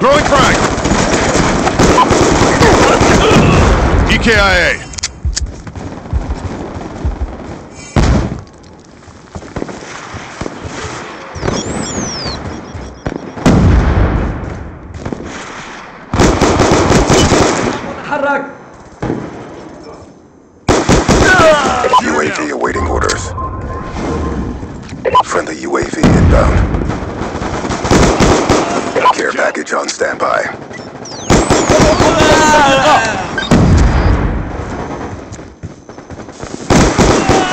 Throwing frag! EKIA! UAV awaiting orders. Friendly UAV inbound. Package on standby.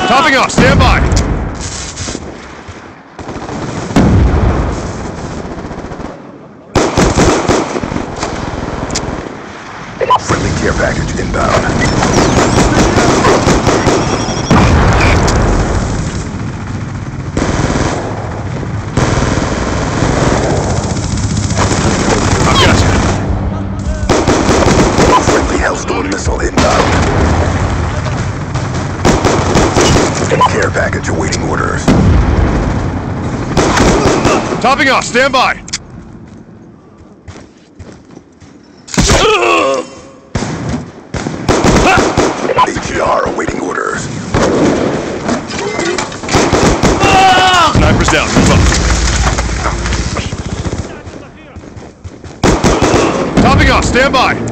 Topping off, stand by. Friendly care package inbound. Friendly missile inbound. Care package awaiting orders. Topping off, stand by. AGR awaiting orders. Snipers down, move up. Topping off, stand by.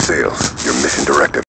sales. Your mission directive